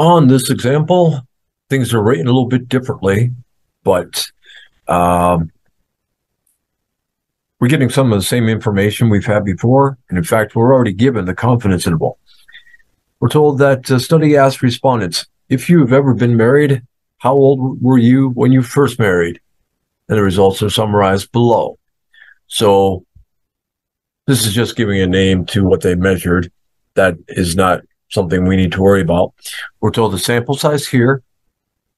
on this example, things are written a little bit differently, but um, we're getting some of the same information we've had before. And in fact, we're already given the confidence interval. We're told that the study asked respondents, if you have ever been married, how old were you when you first married? And the results are summarized below. So this is just giving a name to what they measured. That is not something we need to worry about. We're told the sample size here,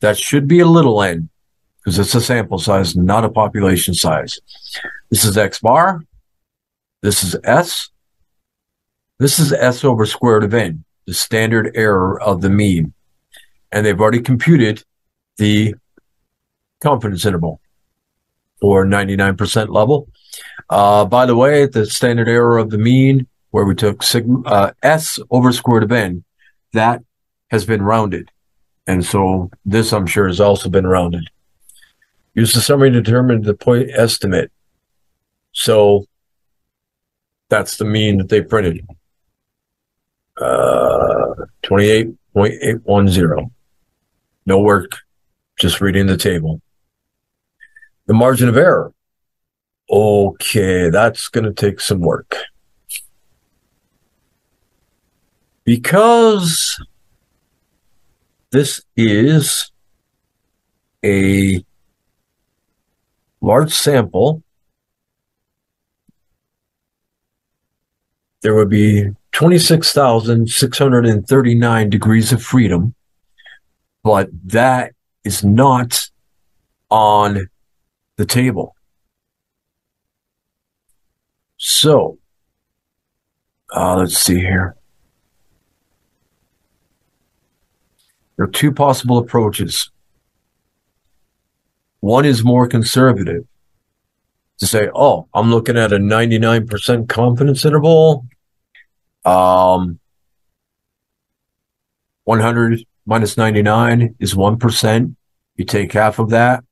that should be a little n because it's a sample size, not a population size. This is X bar. This is S. This is S over square root of N, the standard error of the mean. And they've already computed the confidence interval for 99% level. Uh, by the way, the standard error of the mean, where we took sigma, uh, S over square root of N, that has been rounded. And so this, I'm sure, has also been rounded. Use the summary to determine the point estimate. So that's the mean that they printed. Uh, 28.810. No work, just reading the table. The margin of error. Okay, that's going to take some work. Because this is a large sample, there would be 26,639 degrees of freedom, but that is not on the table. So, uh, let's see here. There are two possible approaches. One is more conservative to say, oh, I'm looking at a 99% confidence interval. Um, 100 minus 99 is 1%. You take half of that,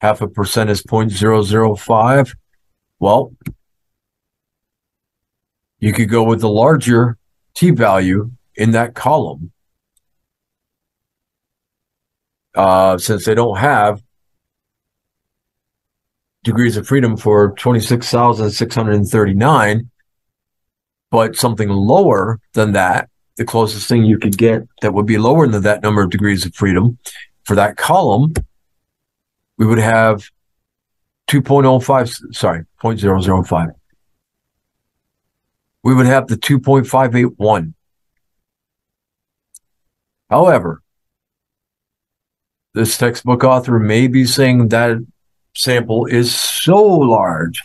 half a percent is 0.005. Well, you could go with the larger t value in that column. Uh, since they don't have degrees of freedom for 26,639, but something lower than that, the closest thing you could get that would be lower than that number of degrees of freedom for that column, we would have 2.05, sorry, 0.005. We would have the 2.581. However, this textbook author may be saying that sample is so large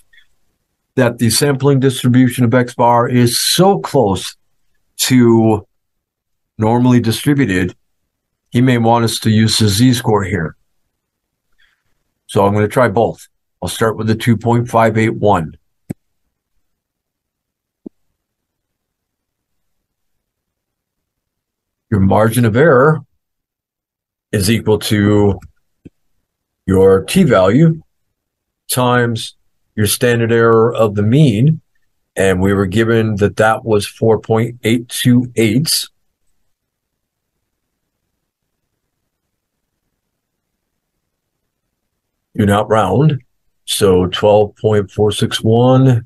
that the sampling distribution of X bar is so close to normally distributed, he may want us to use the Z score here. So I'm going to try both. I'll start with the 2.581. Your margin of error is equal to your t value times your standard error of the mean. And we were given that that was 4.828. Do not round. So 12.461.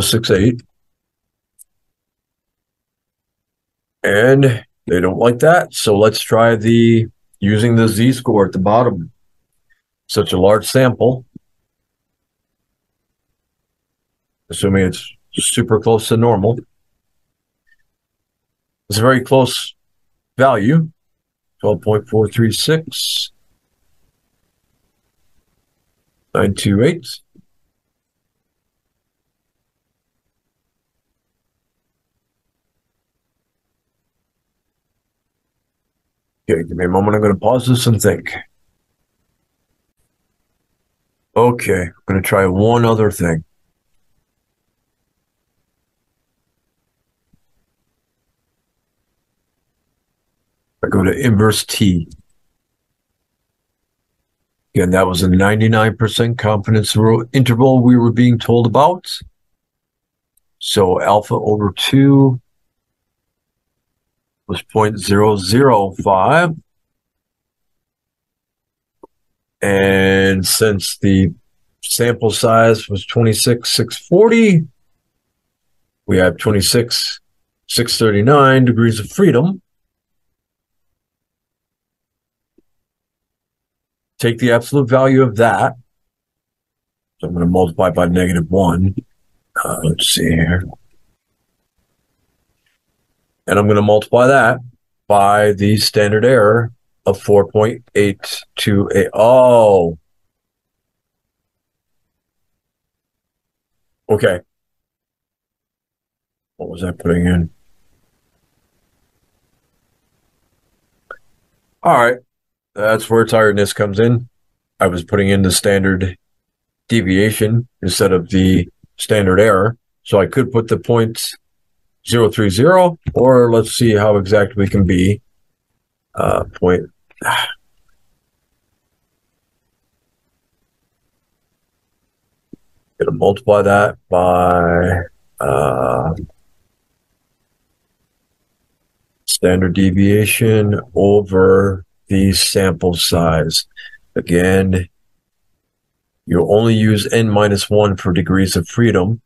068. And they don't like that. So let's try the using the Z score at the bottom. Such a large sample, assuming it's super close to normal. It's a very close value, 12.436. 928. Okay, give me a moment. I'm going to pause this and think. Okay, I'm going to try one other thing. I go to inverse T. Again, that was a 99% confidence interval we were being told about. So alpha over 2 was 0.005. And since the sample size was 26,640, we have 26,639 degrees of freedom. Take the absolute value of that. So I'm going to multiply by negative one. Uh, let's see here. And I'm going to multiply that by the standard error of 4.828. Oh. Okay. What was I putting in? All right. That's where tiredness comes in. I was putting in the standard deviation instead of the standard error. So I could put the point 030, or let's see how exact we can be. Uh, point. Gonna multiply that by uh, standard deviation over the sample size. Again, you only use n minus 1 for degrees of freedom,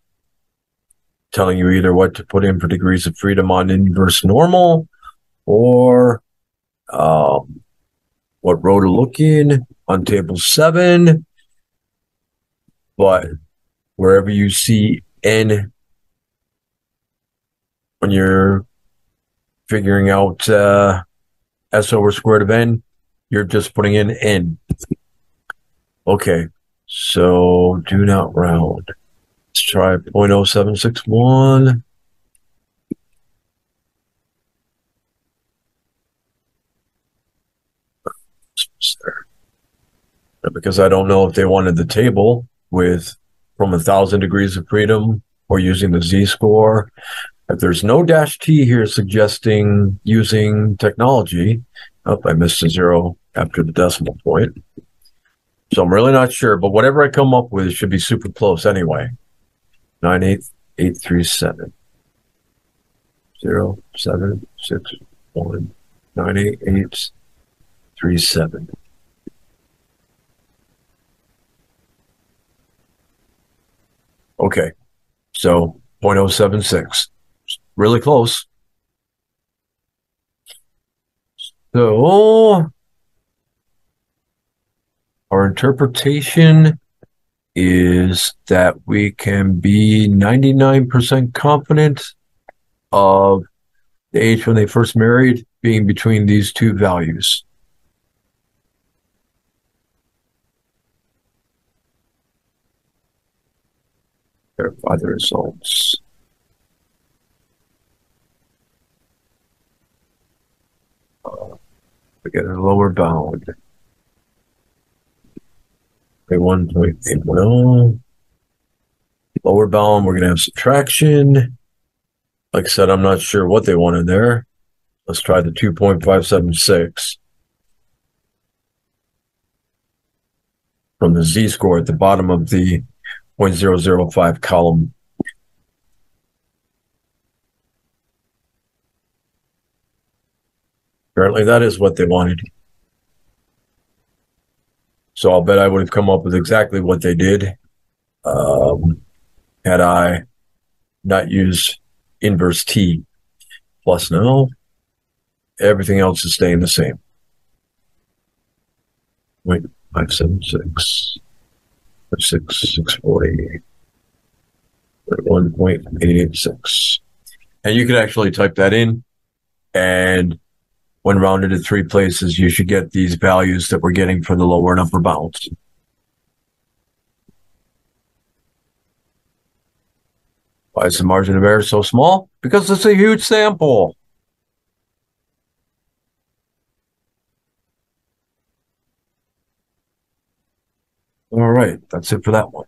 telling you either what to put in for degrees of freedom on inverse normal or um, what row to look in on table 7. But wherever you see n when you're figuring out uh, s over square root of n, you're just putting in n. Okay, so do not round. Try 0.0761. Because I don't know if they wanted the table with from a thousand degrees of freedom or using the z score. If there's no dash T here suggesting using technology, oh, I missed a zero after the decimal point. So I'm really not sure, but whatever I come up with should be super close anyway. 98837. 0, 7, 6, 1, 98837. Okay, so 0.076 really close. So our interpretation is that we can be 99% confident of the age when they first married being between these two values. Verify the results. Uh, we get a lower bound. Okay, 1.810. Lower bound, we're going to have subtraction. Like I said, I'm not sure what they wanted there. Let's try the 2.576. From the z-score at the bottom of the 0.005 column. Apparently, that is what they wanted. So I'll bet I would have come up with exactly what they did um, had I not used inverse T. Plus, no, everything else is staying the same. Wait, 576, 640, 1.886. And you could actually type that in and when rounded to three places, you should get these values that we're getting for the lower and upper bounds. Why is the margin of error so small? Because it's a huge sample. All right, that's it for that one.